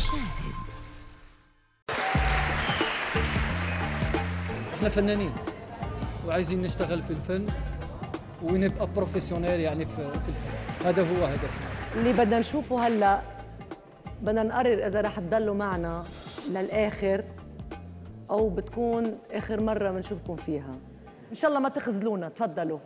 شاهد. إحنا فنانين وعايزين نشتغل في الفن ونبقى بروفيسيونيل يعني في الفن. هذا هو هدفنا. اللي بدنا نشوفه هلا بدنا نقرر إذا رح تضلوا معنا للآخر أو بتكون آخر مرة بنشوفكم فيها. إن شاء الله ما تخذلونا تفضلوا.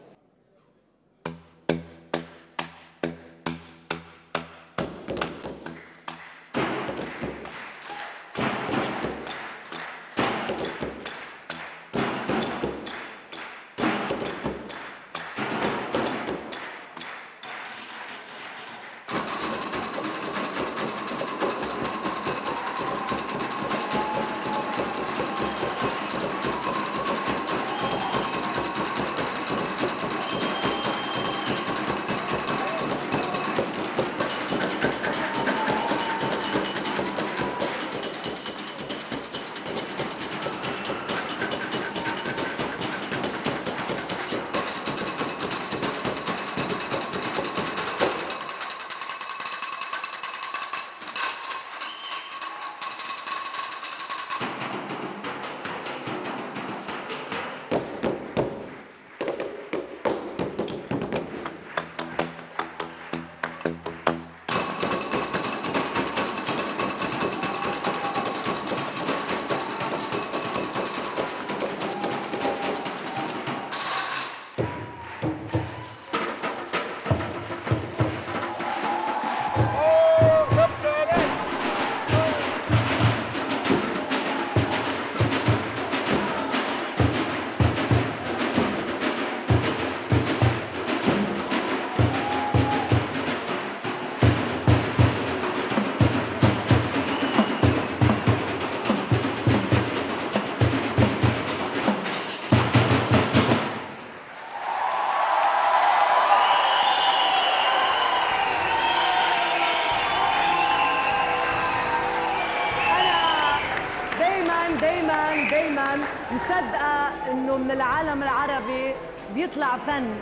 مصدقة إنه من العالم العربي بيطلع فن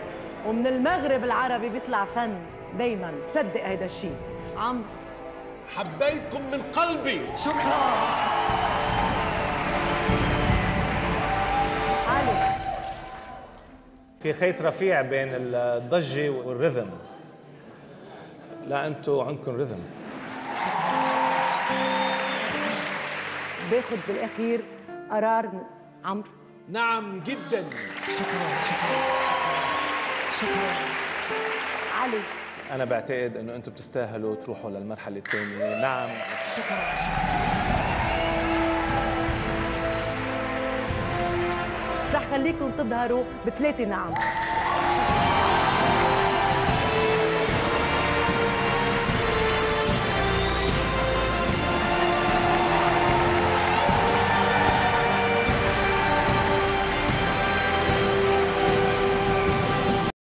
ومن المغرب العربي بيطلع فن دايما. بصدق هيدا الشيء عمرو حبيتكم من قلبي. علي في خيط رفيع بين الضجة والرذم لا أنتوا عندكم رذم باخذ بالأخير قرار عمرو. نعم جدا. علي. أنا بعتقد إنه أنتوا بتستاهلوا تروحوا للمرحلة الثانية. نعم. رح خليكم تظهروا بثلاثة نعم.